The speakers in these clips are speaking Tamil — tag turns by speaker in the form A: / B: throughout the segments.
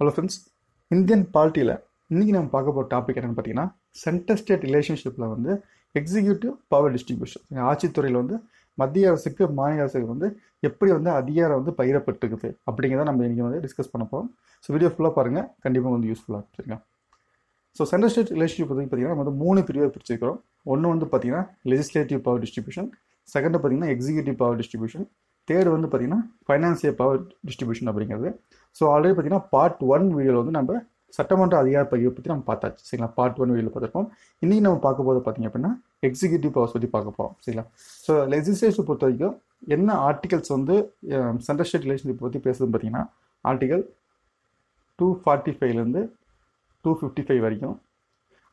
A: ஹலோ ஃப்ரெண்ட்ஸ் இந்தியன் பாலிட்டியில் இன்றைக்கி நம்ம பார்க்க போகிற டாபிக் என்னென்னு பார்த்தீங்கன்னா சென்டர் ஸ்டேட் ரிலேஷன்ஷிப்பில் வந்து எக்ஸிக்யூட்டிவ் பவர் டிஸ்ட்ரிபியூஷன் ஆட்சித்துறையில் வந்து மத்திய அரசுக்கு மாநில அரசுக்கு வந்து எப்படி வந்து அதிகாரம் வந்து பயிரப்பட்டுருக்குது அப்படிங்கிறத நம்ம இன்றைக்கி வந்து டிஸ்கஸ் பண்ண போகிறோம் ஸோ வீடியோ ஃபுல்லாக பாருங்கள் கண்டிப்பாக வந்து யூஸ்ஃபுல்லாக சரிங்களா? ஸோ சென்டர் ஸ்டேட் ரிலேஷன்ஷிப் பற்றி பார்த்தீங்கன்னா நம்ம வந்து மூணு பிரிவை பிரிச்சிருக்கிறோம். ஒன்று வந்து பார்த்தீங்கன்னா லெஜிஸ்லேட்டிவ் பவர் டிஸ்ட்ரிபியூஷன் செகண்ட் பார்த்தீங்கன்னா எக்ஸிக்யூட்டிவ் பவர் டிஸ்ட்ரிபியூஷன் தேர்ட் வந்து பார்த்தீங்கன்னா ஃபைனான்சியல் பவர் டிஸ்ட்ரிபியூஷன் அப்படிங்கிறது. ஸோ ஆல்ரெடி பார்த்தீங்கன்னா பார்ட் ஒன் வீடியோவில் வந்து நம்ம சட்டமன்ற அதிகார பதிவை பற்றி நம்ம பார்த்தாச்சு. சரிங்களா? பார்ட் ஒன் வீடியோவில் பார்த்துருப்போம். இன்றைக்கி நம்ம பார்க்க போது பார்த்தீங்க அப்படின்னா எக்ஸிக்யூட்டிவ் பவர்ஸ் பற்றி பார்க்க போகிறோம் சரிங்களா? ஸோ லெஜிஸ்லேஷன் பொறுத்த வரைக்கும் என்ன ஆர்டிகல்ஸ் வந்து சென்ட்ரல் ஸ்டேட் ரிலேஷன்ஷிப் பற்றி பேசுதுன்னு பார்த்தீங்கன்னா ஆர்டிகல் டூ ஃபார்ட்டி ஃபைவ்லேருந்து டூ ஃபிஃப்டி ஃபைவ் வரைக்கும்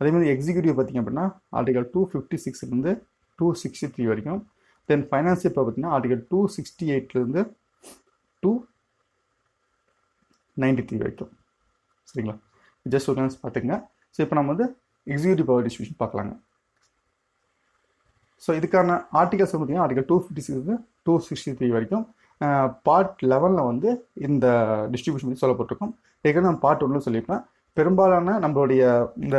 A: அதேமாதிரி எக்ஸிக்யூட்டிவ் பார்த்திங்க அப்படின்னா ஆர்டிகல் டூ ஃபிஃப்டி சிக்ஸ்லேருந்து டூ சிக்ஸ்டி த்ரீ வரைக்கும் தென் ஃபைனான்சியல் பார்த்தீங்கன்னா ஆர்டிகல் டூ சிக்ஸ்டி எயிட்லேருந்து டூ நைன்டி த்ரீ வரைக்கும். சரிங்களா? ஜஸ்ட் ஒரு பார்த்துங்க ஸோ இப்போ நம்ம வந்து எக்ஸிக்யூட்டிவ் பவர் டிஸ்ட்ரிபியூஷன் பார்க்கலாங்க. ஸோ இதுக்கான ஆர்டிகல்ஸ் பார்த்தீங்கன்னா article two fifty six two sixty three வரைக்கும் பார்ட் லெவனில் வந்து இந்த டிஸ்ட்ரிபியூஷன் பற்றி சொல்லப்பட்டிருக்கும். ஏற்கனவே நம்ம பார்ட் ஒன்று சொல்லியிருப்பேன். பெரும்பாலான நம்மளுடைய இந்த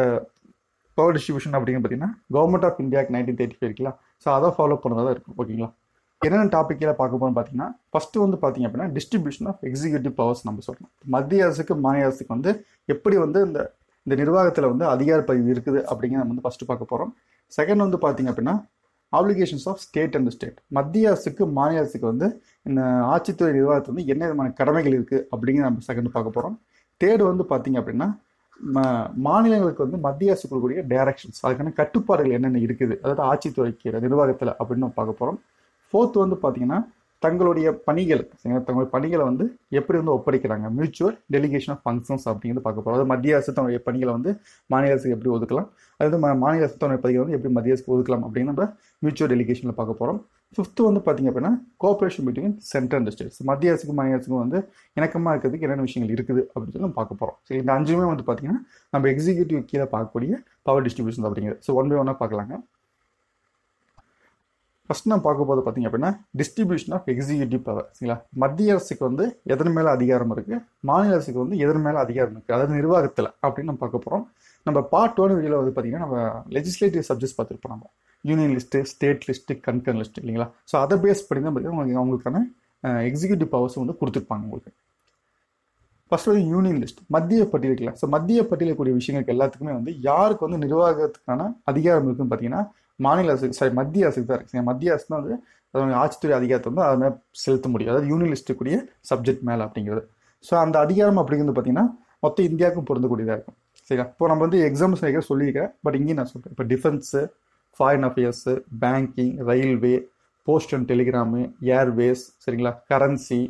A: பவர் டிஸ்ட்ரிபியூஷன் அப்படிங்கிறது பார்த்தீங்கன்னா கவர்மெண்ட் ஆஃப் இந்தியாவுக்கு நைன்டீன் தேர்ட்டி ஃபைவ் இருக்குல்ல. ஸோ அதை ஃபாலோ பண்ணதாக இருக்கும். ஓகேங்களா என்னென்ன டாப்பிக்கில் பார்க்க போகிறோம் பார்த்தீங்கன்னா ஃபஸ்ட்டு வந்து பார்த்தீங்க அப்படின்னா டிஸ்ட்ரிபியூஷன் ஆஃப் எக்ஸிக்யூட்டிவ் பவர்ஸ் நம்ம சொல்லணும். மத்திய அரசுக்கு மாநில அரசுக்கு வந்து எப்படி வந்து இந்த இந்த நிர்வாகத்தில் வந்து அதிகார பதிவு இருக்குது அப்படிங்கிறத நம்ம வந்து ஃபஸ்ட்டு பார்க்க போகிறோம் செகண்ட் வந்து பார்த்தீங்க அப்படின்னா applications of state and state மத்திய அரசுக்கு மாநில அரசுக்கு வந்து இந்த ஆட்சித்துறை நிர்வாகத்தில் வந்து என்ன விதமான கடமைகள் இருக்குது அப்படிங்கிற நம்ம செகண்ட் பார்க்க போகிறோம் தேர்டு வந்து பார்த்தீங்க அப்படின்னா மாநிலங்களுக்கு வந்து மத்திய அரசு கொடுக்கக்கூடிய டைரக்ஷன்ஸ் அதுக்கான கட்டுப்பாடுகள் என்னென்ன இருக்குது அதாவது ஆட்சித்துறைக்கு நிர்வாகத்தில் அப்படின்னு நம்ம பார்க்க போகிறோம் ஃபோர்த் வந்து பார்த்தீங்கன்னா தங்களுடைய பணிகள் தங்களுடைய பணிகளை வந்து எப்படி வந்து ஒப்படைக்கிறாங்க? மியூச்சுவல் டெலிகேஷன் ஆஃப் ஃபங்க்ஷன்ஸ் அப்படிங்கிறது பார்க்க போகிறோம் அதாவது மத்திய அரசு தன்னுடைய பணிகளை வந்து மாநில அரசுக்கு எப்படி ஒதுக்கலாம்? அதாவது மாநில அரசு தன்னுடைய பணிகளை வந்து எப்படி மத்திய அரசுக்கு ஒதுக்கலாம் அப்படின்னு நம்ம மியூச்சுவல் டெலிகேஷனில் பார்க்க போகிறோம் ஃபிஃப்த்து வந்து பார்த்திங்க அப்படின்னா cooperation between central and states மத்திய அரசுக்கும் மாநில அரசுக்கும் வந்து இணக்கமாக இருக்கிறதுக்கு என்னென்ன விஷயங்கள் இருக்குது அப்படின்னு சொல்லி நம்ம பார்க்க போகிறோம் சரி இந்த அஞ்சுமே வந்து பார்த்திங்கன்னா நம்ம எக்ஸிக்யூட்டிவ் கீழே பார்க்கக்கூடிய பவர் டிஸ்ட்ரிபியூஷன் அப்படிங்கிறது. ஸோ ஒன் பை ஒன்னாக பார்க்கலாங்க. ஃபஸ்ட் நான் பார்க்க போது பார்த்தீங்க அப்படின்னா டிஸ்ட்ரிபியூஷன் ஆஃப் எக்ஸிக்யூட்டிவ் பவர் சரிங்களா? மத்திய அரசுக்கு வந்து எதன் மேலே அதிகாரம் இருக்குது மாநில அரசுக்கு வந்து எதன் மேலே அதிகாரம் இருக்குது அதாவது நிர்வாகத்தில் அப்படின்னு நம்ம பார்க்க போகிறோம் நம்ம பார்ட் ஒன் வீடியோவில் வந்து பார்த்தீங்கன்னா நம்ம லெஜிஸ்லேட்டிவ் சப்ஜெக்ட்ஸ் பார்த்துருப்போம் நம்ம. Union list state list concurrent list இல்லைங்களா? ஸோ அதை பேஸ் பண்ணி தான் பார்த்தீங்கன்னா உங்களுக்கு அவங்களுக்கான எக்ஸிக்யூட்டிவ் பவர்ஸ் வந்து கொடுத்துருப்பாங்க உங்களுக்கு. ஃபர்ஸ்ட் வந்து யூனியன் லிஸ்ட் மத்திய பட்டியல் ஸோ மத்திய பட்டியலில் கூடிய விஷயங்களுக்கு எல்லாத்துக்குமே வந்து யாருக்கு வந்து நிர்வாகத்துக்கான அதிகாரம் இருக்குன்னு பார்த்தீங்கன்னா மாநில அரசு சாரி மத்திய அரசுக்கு தான் இருக்கு. மத்திய அரசு தான் வந்து அதோட ஆட்சித்துறை அதிகாரத்தை வந்து அதை மேலே செலுத்த முடியும் அதாவது யூனியலிஸ்டுக்குரிய சப்ஜெக்ட் மேலே அப்படிங்கிறது. ஸோ அந்த அதிகாரம் அப்படிங்கிறது பார்த்தீங்கன்னா மொத்த இந்தியாவுக்கும் பொருந்தக்கூடியதாக இருக்கும். சரிங்களா இப்போ நம்ம வந்து எக்ஸாம்ஸ் நிறைய சொல்லியிருக்கேன் பட் இங்கேயும் நான் சொல்கிறேன் இப்போ defence foreign affairs banking railway post and telegram airways சரிங்களா? கரன்சி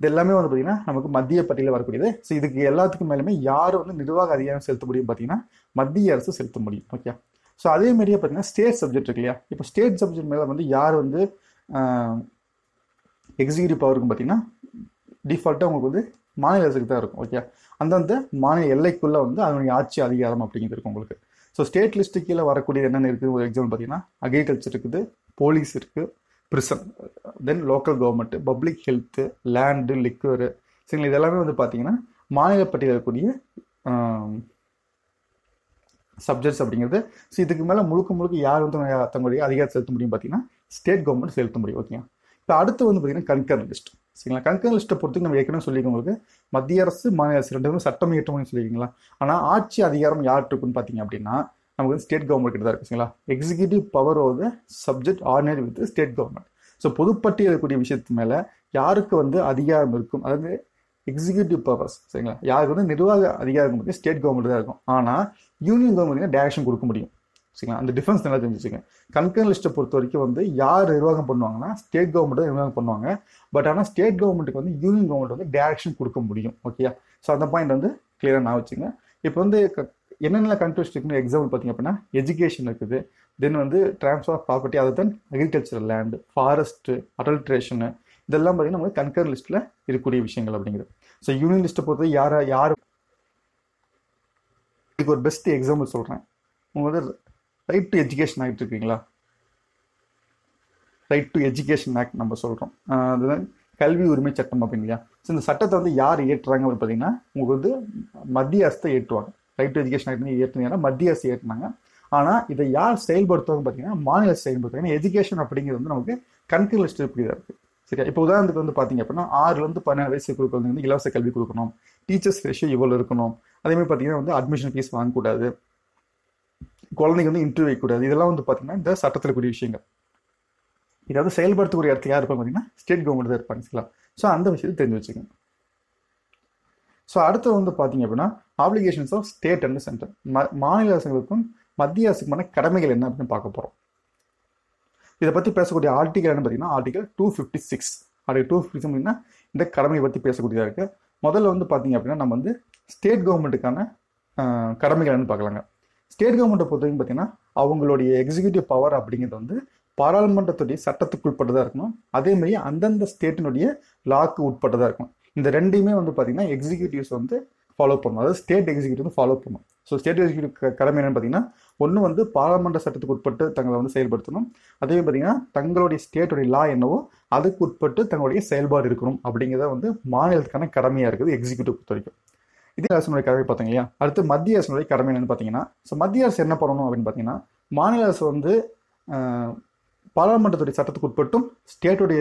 A: இது எல்லாமே வந்து பார்த்தீங்கன்னா நமக்கு மத்திய பட்டியலில் வரக்கூடியது. ஸோ இதுக்கு எல்லாத்துக்கும் மேலுமே யார் வந்து நிர்வாக அதிகாரம் செலுத்த முடியும் பார்த்தீங்கன்னா மத்திய அரசு செலுத்த முடியும். ஓகே ஸோ அதே மாதிரியே பார்த்தீங்கன்னா ஸ்டேட் சப்ஜெக்ட் இருக்கு இல்லையா? இப்போ ஸ்டேட் சப்ஜெக்ட் மேலே வந்து யார் வந்து எக்ஸிக்யூட்டிவ் பவருக்கும் பார்த்தீங்கன்னா டிஃபால்ட்டாக உங்களுக்கு வந்து மாநில அரசுக்கு தான் இருக்கும் ஓகே அந்தந்த மாநில எல்லைக்குள்ளே வந்து அதனுடைய ஆட்சி அதிகாரம் அப்படிங்கிறது இருக்கும் உங்களுக்கு. ஸோ ஸ்டேட் லிஸ்ட்டு கீழே வரக்கூடிய என்னென்ன இருக்குது? ஒரு எக்ஸாம்பிள் பார்த்தீங்கன்னா அக்ரிகல்ச்சர் இருக்குது போலீஸ் இருக்குது prison then local government public health land liquor சரிங்களா இதெல்லாமே வந்து பார்த்தீங்கன்னா மாநில பட்டியலில் இருக்கக்கூடிய சப்ஜெக்ட்ஸ் அப்படிங்கிறது. ஸோ இதுக்கு மேலே முழுக்க முழுக்க யார் வந்து தங்களுடைய அதிகாரம் செலுத்த முடியும் பார்த்தீங்கன்னா ஸ்டேட் கவர்மெண்ட் செலுத்த முடியும் ஓகேங்க இப்போ அடுத்து வந்து பார்த்தீங்கன்னா கன்கர் லிஸ்ட் சரிங்களா? கன்கர் லிஸ்ட்டை பொறுத்து நம்ம ஏற்கனவே சொல்லியிருக்கோம் உங்களுக்கு. மத்திய அரசு மாநில அரசு பேரும் சட்டம் இயற்றம்னு சொல்லியிருக்கீங்களா? ஆனால் ஆட்சி அதிகாரம் யார்கிட்ட இருக்குன்னு பார்த்தீங்க அப்படின்னா நமக்கு வந்து ஸ்டேட் கவர்மெண்ட் கிட்ட தான் இருக்கு சரிங்களா? Executive power over the subject ordinary with state government so பொதுப்பட்டியல் இருக்கக்கூடிய விஷயத்து மேலே யாருக்கு வந்து அதிகாரம் இருக்கும்? அதாவது எக்ஸிக்யூட்டிவ் பர்பஸ் சரிங்களா? யாருக்கு வந்து நிர்வாக அதிகாரம் வந்து ஸ்டேட் கவர்மெண்ட் தான் இருக்கும். ஆனால் யூனியன் கவர்மெண்ட் டேரக்ஷன் கொடுக்க முடியும் சரிங்களா? அந்த டிஃபரன்ஸ் நல்லா தெரிஞ்சுக்கங்க. கன்கன் லிஸ்ட்டை பொறுத்த வரைக்கும் வந்து யார் நிர்வாகம் பண்ணுவாங்கன்னா ஸ்டேட் கவர்மெண்ட் தான் நிர்வாகம் பண்ணுவாங்க. பட் ஆனால் ஸ்டேட் கவர்மெண்ட்டுக்கு வந்து யூனியன் கவர்மெண்ட் வந்து டேரக்ஷன் கொடுக்க முடியும் ஓகேயா ஸோ அந்த பாயிண்ட் வந்து கிளியராக நான் வச்சுங்க இப்போ வந்து என்னென்ன கண்ட்ரிஸ் இருக்குன்னு எக்ஸாம்பிள் பார்த்தீங்க அப்படின்னா எஜுகேஷன் இருக்குது. தென் வந்து ட்ரான்ஸ்ஃபர் ஆஃப் ப்ராப்பர்ட்டி அதை then agriculture land forest adulteration இதெல்லாம் பார்த்தீங்கன்னா நமக்கு கன்கர் லிஸ்ட்டில் இருக்கக்கூடிய விஷயங்கள் அப்படிங்கிறது. ஸோ யூனியன் லிஸ்ட்டை பொறுத்து யாரை யார் இதுக்கு ஒரு பெஸ்ட் எக்ஸாம்பிள் சொல்கிறேன் உங்கள் வந்து ரைட் டு எஜுகேஷன் ஆக்ட் இருக்குங்களா? ரைட் டு எஜுகேஷன் ஆக்ட் நம்ம சொல்கிறோம் அதுதான் கல்வி உரிமை சட்டம் அப்படிங்களா ஸோ இந்த சட்டத்தை வந்து யார் ஏற்றுறாங்க அப்படின்னு பார்த்தீங்கன்னா உங்களுக்கு வந்து மத்திய அரசு ஏற்றுவாங்க ரைட் டு எஜுகேஷன் ஆக்ட் ஏற்றுனீங்கன்னா மத்திய அரசு ஏற்றுனாங்க ஆனால் இதை யார் செயல்படுத்துவாங்க பார்த்தீங்கன்னா மாநில அரசு செயல்படுத்துவாங்க. எஜுகேஷன் அப்படிங்கிறது வந்து நமக்கு கண்ட்ரி லிஸ்ட் இப்படி இருக்குது சரியா? இப்போ உதாரணத்துக்கு வந்து பார்த்தீங்க அப்படின்னா ஆறுலேருந்து பதினேழு வயசு குழுக்கள் வந்து இலவச கல்வி கொடுக்கணும். டீச்சர்ஸ் ரேஷியோ இவ்வளோ இருக்கணும். அதேமாதிரி பார்த்தீங்கன்னா வந்து அட்மிஷன் ஃபீஸ் வாங்கக்கூடாது. குழந்தைங்க வந்து இன்டர்வியூ வைக்கக்கூடாது. இதெல்லாம் வந்து பார்த்தீங்கன்னா இந்த சட்டத்தில் கூடிய விஷயங்கள். இதாவது செயல்படுத்தக்கூடிய இடத்துல யார் இருப்பாங்க பார்த்தீங்கன்னா ஸ்டேட் கவர்மெண்ட் தான் இருப்பாங்க. சரிங்களா? ஸோ அந்த விஷயத்தை தெரிஞ்சு வச்சுக்கோங்க ஸோ அடுத்து வந்து பார்த்தீங்க அப்படின்னா applications of state and centre மாநில அரசுகளுக்கும் மத்திய அரசுக்குமான கடமைகள் என்ன அப்படின்னு பார்க்க போகிறோம் இதை பற்றி பேசக்கூடிய ஆர்டிகல் என்ன பார்த்தீங்கன்னா article two fifty six article two fifty அப்படின்னா இந்த கடமையை பற்றி பேசக்கூடியதாக இருக்குது முதல்ல வந்து பார்த்தீங்க அப்படின்னா நம்ம வந்து ஸ்டேட் கவர்மெண்ட்டுக்கான கடமைகள் என்னன்னு பார்க்கலாங்க. ஸ்டேட் கவர்மெண்ட்டை பொறுத்த வரைக்கும் பார்த்தீங்கன்னா அவங்களுடைய எக்ஸிக்யூட்டிவ் பவர் அப்படிங்கிறது வந்து பாராளுமன்றத்துடைய சட்டத்துக்கு உட்பட்டதாக இருக்கணும். அதேமாதிரி அந்தந்த ஸ்டேட்டினுடைய லாக்கு உட்பட்டதாக இருக்கணும். இந்த ரெண்டையுமே வந்து பார்த்தீங்கன்னா எக்ஸிக்யூட்டிவ்ஸ் வந்து ஃபாலோ பண்ணணும். அதாவது ஸ்டேட் எக்ஸிக்யூட்டிவ் ஃபாலோ பண்ணணும். ஸோ ஸ்டேட் எக்ஸிக்யூட்டிவ் கடமை என்னன்னு பார்த்தீங்கன்னா ஒன்று வந்து பாராளுமன்ற சட்டத்துக்கு உட்பட்டு தங்களை வந்து செயல்படுத்தணும். அதே பார்த்தீங்கன்னா தங்களுடைய ஸ்டேட்டுடைய லா என்னவோ அதுக்கு உட்பட்டு தங்களுடைய செயல்பாடு இருக்கணும் அப்படிங்கிறத வந்து மாநிலத்துக்கான கடமையாக இருக்குது எக்ஸிக்யூட்டிவ் பொறுத்த வரைக்கும். இதே அரசனுடைய கடமை பார்த்தீங்க இல்லையா அடுத்து மத்திய அரசனுடைய கடமை என்னன்னு பார்த்தீங்கன்னா ஸோ மத்திய அரசு என்ன பண்ணணும் அப்படின்னு பார்த்தீங்கன்னா மாநில அரசு வந்து பாராளுமன்றத்துடைய சட்டத்துக்கு உட்பட்டும் ஸ்டேட்டுடைய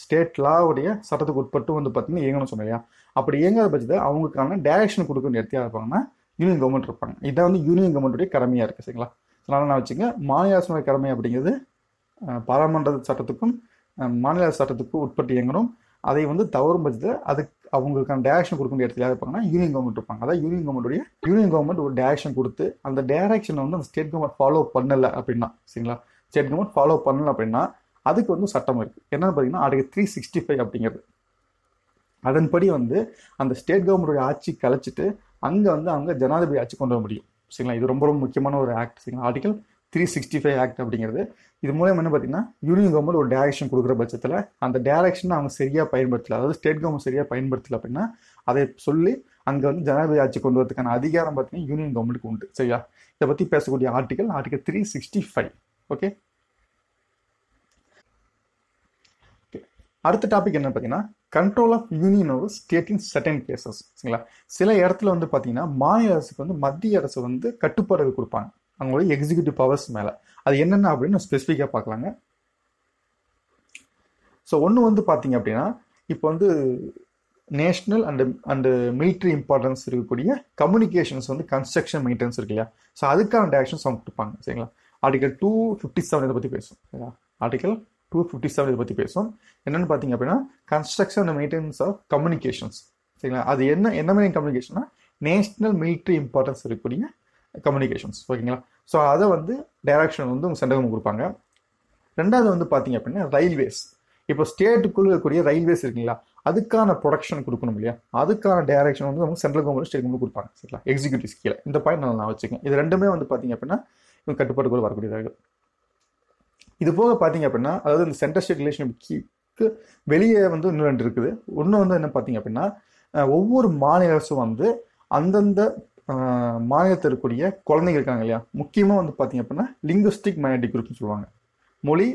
A: ஸ்டேட் லாவுடைய சட்டத்துக்கு உட்பட்டும் வந்து பார்த்தீங்கன்னா இயங்கணும் இல்லையா? அப்படி இயங்காத பட்சத்தில் அவங்களுக்கான டைரக்ஷன் கொடுக்க வேண்டிய இருப்பாங்கன்னா யூனியன் கவர்மெண்ட் இருப்பாங்க. இதான் வந்து யூனியன் கவர்மெண்ட்டுடைய கடமையாக இருக்குது சரிங்களா? அதனால நான் வச்சுங்க மாநில அரசுடைய கடமை அப்படிங்கிறது பாராளுமன்ற சட்டத்துக்கும் மாநில சட்டத்துக்கும் உட்பட்டு இயங்கணும். அதை வந்து தவறும் பட்சத்தில் அதுக்கு அவங்களுக்கான டேரக்ஷன் கொடுக்க வேண்டிய இடத்துல இருப்பாங்கன்னா யூனியன் கவர்மெண்ட் இருப்பாங்க. அதாவது யூனியன் கவர்மெண்ட்டுடைய யூனியன் கவர்மெண்ட் ஒரு டேரக்ஷன் கொடுத்து அந்த டேரக்ஷனை வந்து அந்த ஸ்டேட் கவர்மெண்ட் ஃபாலோ பண்ணலை அப்படின்னா சரிங்களா? ஸ்டேட் கவர்மெண்ட் ஃபாலோ பண்ணல அப்படின்னா அதுக்கு வந்து சட்டம் இருக்குது என்னன்னு பார்த்தீங்கன்னா அடுக்கு த்ரீ சிக்ஸ்டி ஃபைவ் அப்படிங்கிறது. அதன்படி வந்து அந்த ஸ்டேட் கவர்மெண்ட்டுடைய ஆட்சி கலைச்சிட்டு அங்கே வந்து அவங்க ஜனாதிபதி ஆட்சி கொண்டு வர முடியும். சரிங்களா? இது ரொம்ப ரொம்ப முக்கியமான ஒரு ஆக்ட் சரிங்களா? Article three sixty five act அப்படிங்கிறது. இது மூலம் என்ன பார்த்தீங்கன்னா யூனியன் கவர்மெண்ட் ஒரு டேரக்ஷன் கொடுக்குற பட்சத்தில் அந்த டேரக்ஷனை அவங்க சரியாக பயன்படுத்தல. அதாவது ஸ்டேட் கவர்மெண்ட் சரியாக பயன்படுத்தலை அப்படின்னா அதை சொல்லி அங்கே வந்து ஜனாதிபதி ஆட்சி கொண்டு வரதுக்கான அதிகாரம் பார்த்தீங்கன்னா யூனியன் கவர்மெண்ட்டுக்கு உண்டு. சரியா? இதை பற்றி பேசக்கூடிய article article three sixty five okay அடுத்த டாபிக் என்ன பார்த்தீங்கன்னா control of union over state in certain cases சரிங்களா? சில இடத்துல வந்து பார்த்தீங்கன்னா மாநில அரசுக்கு வந்து மத்திய அரசு வந்து கட்டுப்பாடு கொடுப்பாங்க. அவங்களோட எக்ஸிக்யூட்டிவ் பவர்ஸ் மேலே. அது என்னென்ன அப்படின்னு ஸ்பெசிஃபிக்காக பார்க்கலாங்க. ஸோ ஒன்று வந்து பார்த்தீங்க அப்படின்னா இப்போ வந்து national and and military importance இருக்கக்கூடிய கம்யூனிகேஷன்ஸ் வந்து கன்ஸ்ட்ரக்ஷன் மெயின்டெனன்ஸ் இருக்கு இல்லையா? ஸோ அதுக்கான டேரக்ஷன்ஸ் அவங்க கொடுப்பாங்க. சரிங்களா? ஆர்டிகல் டூ ஃபிஃப்டி செவன் இதை பற்றி பேசும் சரிங்களா? ஆர்டிகல் டூ ஃபிஃப்டி செவன் இதை பற்றி பேசும் என்னென்னு பார்த்தீங்க அப்படின்னா construction and maintenance of communications சரிங்களா? அது என்ன என்ன மாதிரி கம்யூனிகேஷன்னா நேஷ்னல் மிலிட்ரி இம்பார்ட்டன்ஸ் இருக்கக்கூடிய கம்யூனிகேஷன்ஸ் ஓகேங்களா? ஸோ அதை வந்து டைரக்ஷன் வந்து உங்கள் சென்ட்ரல் கொடுப்பாங்க. ரெண்டாவது வந்து பார்த்தீங்க அப்படின்னா ரயில்வேஸ் இப்போ ஸ்டேட்டுக்குள்ளே இருக்கக்கூடிய ரயில்வேஸ் இருக்குங்களா? அதுக்கான ப்ரொடக்ஷன் கொடுக்கணும் இல்லையா? அதுக்கான டைரக்ஷன் வந்து நமக்கு சென்ட்ரல் கவர்மெண்ட் ஸ்டேட் கவர்மெண்ட் கொடுப்பாங்க. சரிங்களா? எக்ஸிக்யூட்டிவ் கீழே. இந்த பாயிண்ட் நான் வச்சுக்கேன். இது ரெண்டுமே வந்து பார்த்தீங்க அப்படின்னா இவங்க கட்டுப்பாட்டுக்குள்ள வரக்கூடியதாக இது போக பார்த்தீங்க அப்படின்னா அதாவது இந்த சென்டர் ஸ்டேட் ரிலேஷன்ஷிப்க்கு வெளியே வந்து இன்னும் ரெண்டு இருக்குது. ஒன்று வந்து என்ன பார்த்தீங்க அப்படின்னா ஒவ்வொரு மாநில அரசும் வந்து அந்தந்த மாநிலத்தில் இருக்கக்கூடிய குழந்தைங்க இருக்காங்க இல்லையா? முக்கியமாக வந்து பார்த்தீங்க அப்படின்னா லிங்குஸ்டிக் மைனாரிட்டி குரூப்னு சொல்லுவாங்க. மொழி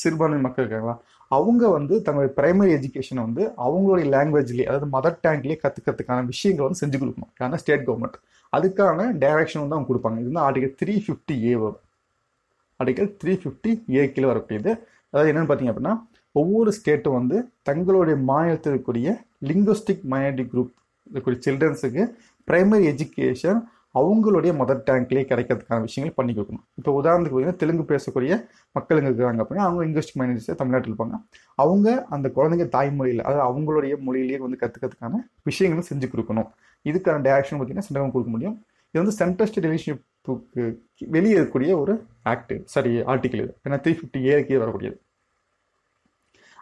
A: சிறுபான்மை மக்கள் இருக்காங்களா? அவங்க வந்து தங்களுடைய பிரைமரி எஜுகேஷனை வந்து அவங்களுடைய லாங்குவேஜ்லேயே அதாவது மதர் டேங்க்லேயே கற்றுக்கிறதுக்கான விஷயங்களை வந்து செஞ்சு கொடுக்கணும். ஏன்னா ஸ்டேட் கவர்மெண்ட் அதுக்கான டைரக்ஷன் வந்து அவங்க கொடுப்பாங்க. இது வந்து ஆர்டிகல் த்ரீ ஃபிஃப்டி ஏ வரும். ஆர்டிகல் த்ரீ ஃபிஃப்டி ஏ கீழே வரக்கூடியது. அதாவது என்னென்னு பார்த்தீங்க அப்படின்னா ஒவ்வொரு ஸ்டேட்டும் வந்து தங்களுடைய மாநிலத்தில் இருக்கக்கூடிய லிங்குஸ்டிக் மைனாரிட்டி குரூப் இருக்கக்கூடிய சில்ட்ரன்ஸுக்கு ப்ரைமரி எஜுகேஷன் அவங்களுடைய மதர் டேங்க்லேயே கிடைக்கிறதுக்கான விஷயங்கள் பண்ணி கொடுக்கணும். இப்போ உதாரணத்துக்கு பார்த்தீங்கன்னா தெலுங்கு பேசக்கூடிய மக்களுங்க இருக்காங்க அப்படின்னா அவங்க இங்கிலீஷ் மைனாரிட்டிஸே தமிழ்நாட்டில் இருப்பாங்க. அவங்க அந்த குழந்தைங்க தாய்மொழியில் அதாவது அவங்களுடைய மொழியிலேயே வந்து கற்றுக்கிறதுக்கான விஷயங்களும் செஞ்சு கொடுக்கணும். இதுக்கான டேரக்ஷன் பார்த்தீங்கன்னா சென்ட்ரல் கொடுக்க முடியும். இது வந்து சென்ட்ரல் ஸ்டேட் வெளியே இருக்கக்கூடிய ஒரு ஆக்ட் சாரி ஆர்டிக்கல் இது. ஏன்னா த்ரீ ஃபிஃப்டி ஏக்கே வரக்கூடியது.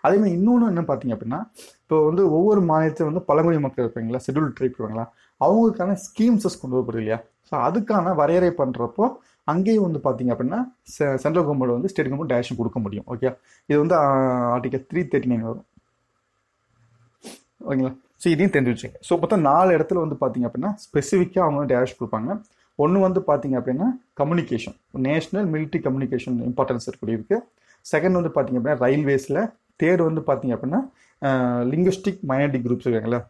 A: அதே மாதிரி இன்னொன்று என்ன பார்த்தீங்க அப்படின்னா இப்போ வந்து ஒவ்வொரு மாநிலத்திலும் வந்து பழங்குடி மக்கள் இருப்பாங்களா ஷெட்யூல் ட்ரைப் இருப்பாங்களா அவங்களுக்கான ஸ்கீம்ஸஸ் கொண்டு வரப்படுது இல்லையா? ஸோ அதுக்கான வரையறை பண்ணுறப்போ அங்கேயும் வந்து பார்த்தீங்க அப்படின்னா சென்ட்ரல் கவர்மெண்ட் வந்து ஸ்டேட் கவர்மெண்ட் டேரக்ஷன் கொடுக்க முடியும் ஓகே இது வந்து ஆர்டிகல் த்ரீ தேர்ட்டி நைன் வரும். ஓகேங்களா? ஸோ இதையும் தெரிஞ்சு வச்சுங்க. ஸோ மொத்தம் நாலு இடத்துல வந்து பார்த்தீங்க அப்படின்னா ஸ்பெசிஃபிக்காக அவங்க டேரக்ஷன் கொடுப்பாங்க. ஒன்று வந்து பார்த்தீங்க அப்படின்னா communication national military communication importance இருக்கக்கூடிய இருக்குது செகண்ட் வந்து பார்த்தீங்க அப்படின்னா ரயில்வேஸில் தேர்ட் வந்து பார்த்தீங்க அப்படின்னா லிங்குஸ்டிக் மைனாரிட்டி குரூப்ஸ் இருக்காங்களா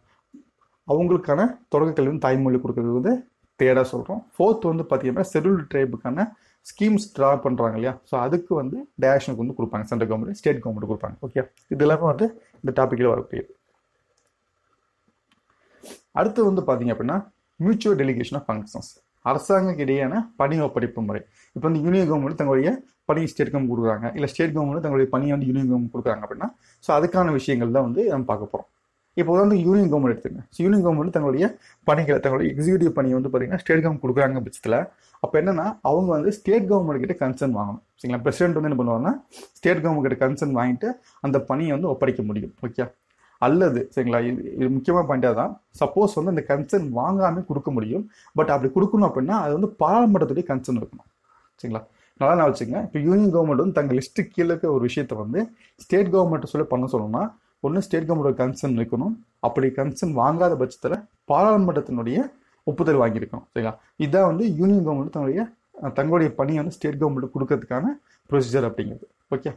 A: அவங்களுக்கான தொடக்க கல்வி வந்து தாய்மொழி கொடுக்கறது வந்து தேர்டாக சொல்கிறோம் ஃபோர்த் வந்து பார்த்தீங்கன்னா ஷெட்யூல்டு ட்ரைபுக்கான ஸ்கீம்ஸ் ட்ரா பண்ணுறாங்க இல்லையா? ஸோ அதுக்கு வந்து டேரக்ஷனுக்கு வந்து கொடுப்பாங்க சென்ட்ரல் கவர்மெண்ட் ஸ்டேட் கவர்மெண்ட் கொடுப்பாங்க. ஓகே இது எல்லாமே வந்து இந்த டாப்பிக்கில் வரக்கூடியது அடுத்து வந்து பார்த்தீங்க அப்படின்னா மியூச்சுவல் டெலிகேஷன் ஆஃப் ஃபங்க்ஷன்ஸ் அரசாங்கம் இடையான பணி ஒப்படைப்பு முறை. இப்போ வந்து யூனியன் கவர்மெண்ட் தங்களுடைய பணி ஸ்டேட் கவர்மெண்ட் கொடுக்குறாங்க. இல்லை ஸ்டேட் கவர்மெண்ட் தங்களுடைய பணியை வந்து யூனியன் கவர்மெண்ட் கொடுக்குறாங்க அப்படின்னா ஸோ அதுக்கான விஷயங்கள் தான் வந்து நம்ம பார்க்க போகிறோம் இப்போ வந்து யூனியன் கவர்மெண்ட் எடுத்துங்க. ஸோ யூனியன் கவர்மெண்ட் தங்களுடைய பணிகளை தங்களுடைய எக்ஸிக்யூட்டிவ் பணியை வந்து பார்த்தீங்கன்னா ஸ்டேட் கவர்மெண்ட் கொடுக்குறாங்க பட்சத்தில் அப்போ என்னன்னா அவங்க வந்து ஸ்டேட் கவர்மெண்ட் கிட்ட கன்சர்ன் வாங்கணும். சரிங்களா? பிரசிடென்ட் வந்து என்ன பண்ணுவாங்கன்னா ஸ்டேட் கவர்மெண்ட் கிட்ட கன்சர்ன் வாங்கிட்டு அந்த பணியை வந்து ஒப்படைக்க முடியும். ஓகே அல்லது சரிங்களா? இது இது முக்கியமான பாயிண்டாக தான் சப்போஸ் வந்து அந்த கன்சர்ன் வாங்காமல் கொடுக்க முடியும். பட் அப்படி கொடுக்கணும் அப்படின்னா அது வந்து பாராளுமன்றத்துடைய கன்சர்ன் இருக்கணும். சரிங்களா? நல்லா நான் வச்சுங்க இப்போ யூனியன் கவர்மெண்ட் வந்து தங்கள் லிஸ்ட்டு கீழே இருக்க ஒரு விஷயத்தை வந்து ஸ்டேட் கவர்மெண்ட் சொல்லி பண்ண சொல்லணும்னா ஒன்று ஸ்டேட் கவர்மெண்டோட கன்சர்ன் இருக்கணும். அப்படி கன்சர்ன் வாங்காத பட்சத்தில் பாராளுமன்றத்தினுடைய ஒப்புதல் வாங்கியிருக்கணும். சரிங்களா? இதான் வந்து யூனியன் கவர்மெண்ட் தன்னுடைய தங்களுடைய பணியை வந்து ஸ்டேட் கவர்மெண்ட் கொடுக்கறதுக்கான ப்ரொசீஜர் அப்படிங்கிறது. ஓகே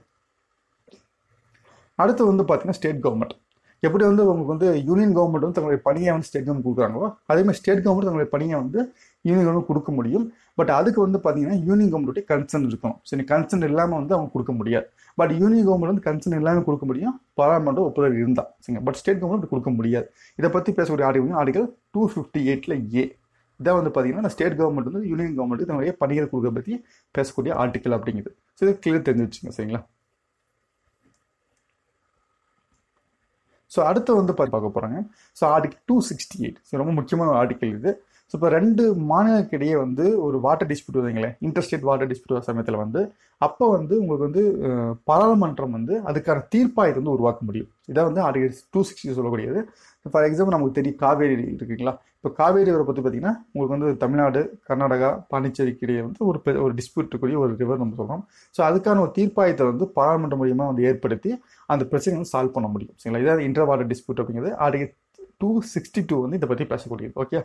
A: அடுத்து வந்து பார்த்தீங்கன்னா ஸ்டேட் கவர்மெண்ட் எப்படி வந்து உங்களுக்கு வந்து யூனியன் கவர்மெண்ட் வந்து தங்களுடைய பணியை வந்து ஸ்டேட் கவர்மெண்ட் கொடுக்குறாங்களோ அதே மாதிரி ஸ்டேட் கவர்மெண்ட் தங்களுடைய பணியை வந்து யூனியன் கவர்மெண்ட் கொடுக்க முடியும். பட் அதுக்கு வந்து பார்த்தீங்கன்னா யூனியன் கவர்மெண்ட்டுடைய கன்சர்ன் இருக்கணும். சரி கன்சர்ன் இல்லாமல் வந்து அவங்க கொடுக்க முடியாது. பட் யூனியன் கவர்மெண்ட் வந்து கன்சர்ன் இல்லாமல் கொடுக்க முடியும். பாராளுமன்ற ஒப்புதல் இருந்தால் சரிங்க பட் ஸ்டேட் கவர்மெண்ட் கொடுக்க முடியாது. இதை பற்றி பேசக்கூடிய ஆர்டிகல் ஆர்டிகல் டூ ஃபிஃப்டி எயிட்டில் ஏ இதான் வந்து பார்த்தீங்கன்னா ஸ்டேட் கவர்மெண்ட் வந்து யூனியன் கவர்மெண்ட்டுக்கு தன்னுடைய பணிகள் கொடுக்க பற்றி பேசக்கூடிய ஆர்டிக்கல் அப்படிங்கிறது ஸோ இது கிளியர் தெரிஞ்சு வச்சுங்க சரிங்களா? ஸோ அடுத்து வந்து பார்த்து பார்க்க போகிறாங்க so article two sixty eight so ரொம்ப முக்கியமான ஆர்டிக்கல் இது. ஸோ இப்போ ரெண்டு மாநிலங்களுக்கு இடையே வந்து ஒரு வாட்டர் டிஸ்பியூட் வருங்களேன் இன்டர்ஸ்டேட் வாட்டர் டிஸ்பியூட் வர சமயத்தில் வந்து அப்போ வந்து உங்களுக்கு வந்து பாராளுமன்றம் வந்து அதுக்கான தீர்ப்பாயத்தை வந்து உருவாக்க முடியும். இதான் வந்து ஆர்டிகல் டூ சிக்ஸ்டி சொல்லக்கூடியது. ஃபார் எக்ஸாம்பிள் நமக்கு தெரியும் காவேரி இருக்குங்களா? இப்போ காவேரி ரிவரை பற்றி பார்த்தீங்கன்னா உங்களுக்கு வந்து தமிழ்நாடு கர்நாடகா பாண்டிச்சேரிக்கு இடையே வந்து ஒரு ஒரு டிஸ்பியூட் இருக்கக்கூடிய ஒரு ரிவர் நம்ம சொல்கிறோம் ஸோ அதுக்கான ஒரு தீர்ப்பாயத்தை வந்து பாராளுமன்றம் மூலியமாக வந்து ஏற்படுத்தி அந்த பிரச்சனையை வந்து சால்வ் பண்ண முடியும். சரிங்களா? இதாவது இன்டர் வாட்டர் டிஸ்பியூட் அப்படிங்கிறது. ஆர்டிகல் டூ சிக்ஸ்டி டூ வந்து இதை பற்றி பேசக்கூடியது. ஓகே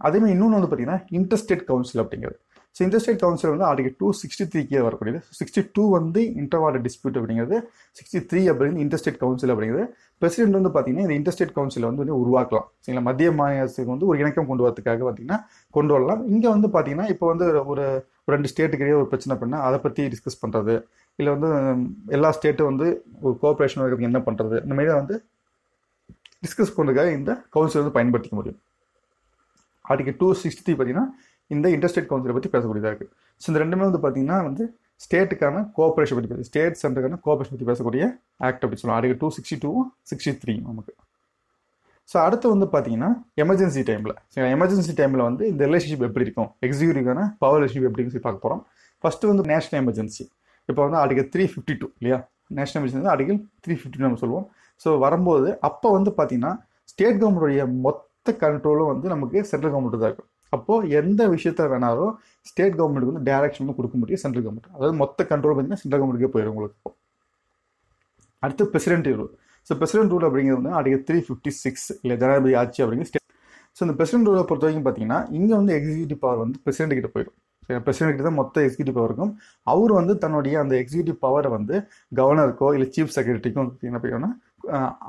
A: அதே மாதிரி இன்னொன்று வந்து பார்த்தீங்கன்னா இன்டர்ஸ்டேட் கவுன்சில் அப்படிங்கிறது. ஸோ இன்டர்ஸ்டேட் கவுன்சில் வந்து ஆர்டிகல் டூ சிக்ஸ்டி த்ரீ கீழே வரக்கூடியது. சிக்ஸ்டி டூ வந்து இன்டர்வார்டு டிஸ்பியூட் அப்படிங்கிறது சிக்ஸ்டி த்ரீ அப்படிங்கிறது இன்டர்ஸ்டேட் கவுன்சில் அப்படிங்கிறது. பிரசிடென்ட் வந்து பார்த்தீங்கன்னா இந்த இன்டர்ஸ்டேட் கவுன்சில் வந்து வந்து உருவாக்கலாம். சரிங்களா? மத்திய மாநிலத்துக்கு வந்து ஒரு இணக்கம் கொண்டு வரதுக்காக பார்த்தீங்கன்னா கொண்டு வரலாம். இங்கே வந்து பார்த்தீங்கன்னா இப்போ வந்து ஒரு ஒரு ரெண்டு ஸ்டேட்டுக்கு இடையே ஒரு பிரச்சனை பண்ணால் அதை பற்றி டிஸ்கஸ் பண்ணுறது இல்லை வந்து எல்லா ஸ்டேட்டும் வந்து ஒரு கோஆப்ரேஷன் இருக்கிறதுக்கு என்ன பண்ணுறது இந்த மாதிரி வந்து டிஸ்கஸ் பண்ணுறதுக்காக இந்த கவுன்சில் வந்து பயன்படுத்திக்க முடியும். ஆர்டிகல் டூ சிக்ஸ்டி பார்த்தீங்கன்னா இந்த இன்டர்ஸ்டேட் கவுன்சிலை பற்றி பேசக்கூடியதாக இருக்குது ஸோ இந்த ரெண்டுமே வந்து பார்த்தீங்கன்னா வந்து ஸ்டேட்டுக்கான கோஆப்ரேஷன் பற்றி பேச ஸ்டேட் சென்டருக்கான கோஆப்ரேஷன் பற்றி பேசக்கூடிய ஆக்ட் அப்படி சொல்லலாம் article two sixty two sixty three நமக்கு. ஸோ அடுத்து வந்து பார்த்தீங்கன்னா எமர்ஜென்சி டைமில் சரி எமர்ஜென்சி டைமில் வந்து இந்த ரிலேஷன்ஷிப் எப்படி இருக்கும்? எக்ஸிக்யூட்டிவ்கான பவர் ரிலேஷன்ஷிப் எப்படின்னு சொல்லி பார்க்க போகிறோம் ஃபஸ்ட்டு வந்து நேஷனல் எமர்ஜென்சி இப்போ வந்து ஆர்டிகல் த்ரீ ஃபிஃப்டி டூ இல்லையா national emergency article three fifty நம்ம சொல்லுவோம். ஸோ வரும்போது அப்போ வந்து பார்த்தீங்கன்னா ஸ்டேட் கவர்மெண்ட்டுடைய மொத்த மொத்த கண்ட்ரோலும் வந்து நமக்கு சென்ட்ரல் கவர்மெண்ட் தான் இருக்கும். அப்போது எந்த விஷயத்த வேணாலும் ஸ்டேட் கவர்மெண்ட்டுக்கு வந்து டேரக்ஷன் வந்து கொடுக்க முடியும் சென்ட்ரல் கவர்மெண்ட் அதாவது மொத்த கண்ட்ரோல் பார்த்தீங்கன்னா சென்ட்ரல் கவர்மெண்ட்டுக்கே போயிடும் உங்களுக்கு அடுத்து president rule so president rule அப்படிங்கிறது வந்து ஆர்டிகல் த்ரீ ஃபிஃப்டி சிக்ஸ் இல்லை ஜனாதிபதி ஆட்சி அப்படிங்கிற ஸ்டேட் ஸோ இந்த பிரசிடென்ட் ரூலை பொறுத்த வரைக்கும் பார்த்தீங்கன்னா இங்கே வந்து எக்ஸிக்யூட்டிவ் பவர் வந்து பிரசிடென்ட் கிட்ட போயிடும். பிரசிடென்ட் கிட்ட தான் மொத்த எக்ஸிக்யூட்டிவ் பவர் இருக்கும். அவர் வந்து தன்னுடைய அந்த எக்ஸிக்யூட்டிவ் பவரை வந்து கவர்னருக்கோ இல்லை சீஃப் செக்ரட்டரிக்கும் என்ன பண்ணா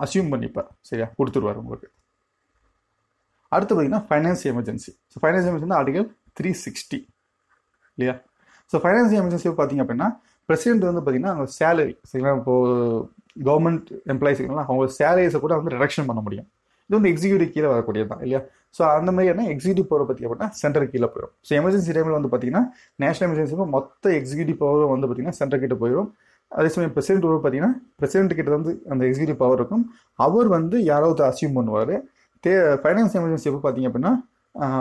A: அசியூம் பண்ணிப்பார். சரியா? கொடுத்துருவார் உங்களுக்கு. அடுத்து பார்த்தீங்கன்னா finance emergency so finance emergency article three sixty இல்லையா? ஸோ ஃபைனான்ஸ் எமர்ஜென்சி பார்த்தீங்க அப்படின்னா பிரசிடென்ட் வந்து பார்த்தீங்கன்னா அவங்க சேலரி சரிங்களா? இப்போ கவர்மெண்ட் எம்ப்ளாயிஸ் அவங்க சேலரிஸை கூட வந்து ரிடக்ஷன் பண்ண முடியும். இது வந்து எக்ஸிக்யூட்டிவ் கீழே வரக்கூடியது தான் இல்லையா? ஸோ அந்த மாதிரியான எக்ஸிக்யூட்டிவ் பவர் பற்றி அப்படின்னா சென்டர் கீழே போயிடும். ஸோ எமர்ஜென்சி டைமில் வந்து பார்த்தீங்கன்னா நேஷனல் எமர்ஜென்சி மொத்த எக்ஸிக்யூட்டிவ் பவரும் வந்து பார்த்தீங்கன்னா சென்டர் கிட்ட போயிடும். அதே சமயம் பிரசிடென்ட் ஒரு பார்த்தீங்கன்னா பிரசிடென்ட் கிட்ட வந்து அந்த எக்ஸிக்யூட்டிவ் பவர் இருக்கும். அவர் வந்து யாராவது அசியூம் பண்ணுவார். தே ஃபைனான்ஸ் எமர்ஜென்சி எப்போ பார்த்தீங்க அப்படின்னா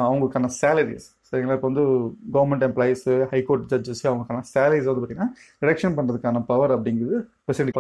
A: அவங்களுக்கான சேலரிஸ் சரிங்களா? இப்போ வந்து government employees high court judges அவங்களுக்கான சேலரிஸ் வந்து பார்த்தீங்கன்னா ரிடக்ஷன் பண்ணுறதுக்கான பவர் அப்படிங்கிறது பிரசிடென்ட்